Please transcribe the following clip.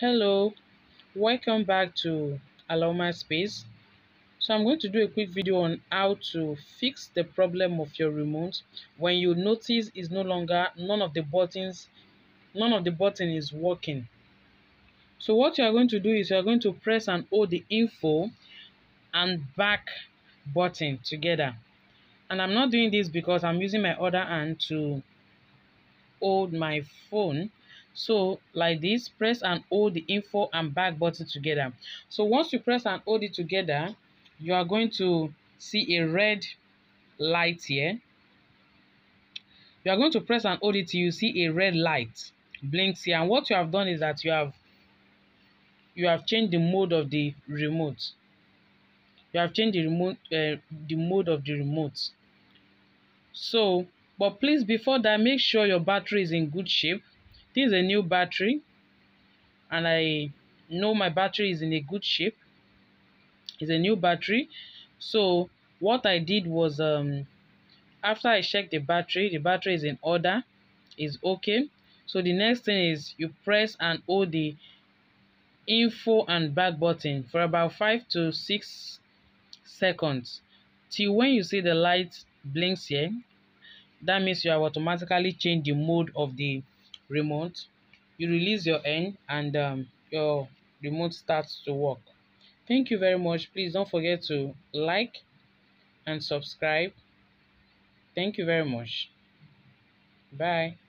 Hello, welcome back to Aloma Space. So I'm going to do a quick video on how to fix the problem of your remote when you notice is no longer none of the buttons none of the button is working. So what you are going to do is you are going to press and hold the info and back button together. And I'm not doing this because I'm using my other hand to hold my phone so like this press and hold the info and back button together. So once you press and hold it together you are going to see a red light here. You are going to press and hold it till you see a red light. Blinks here. And what you have done is that you have you have changed the mode of the remote. You have changed the remote uh, the mode of the remote. So but please before that make sure your battery is in good shape this is a new battery and I know my battery is in a good shape. It's a new battery. So what I did was um after I checked the battery the battery is in order is okay. So the next thing is you press and hold the info and back button for about five to six seconds. Till when you see the light blinks here that means you have automatically changed the mode of the remote you release your end and um, your remote starts to work. Thank you very much. Please don't forget to like and subscribe. Thank you very much. Bye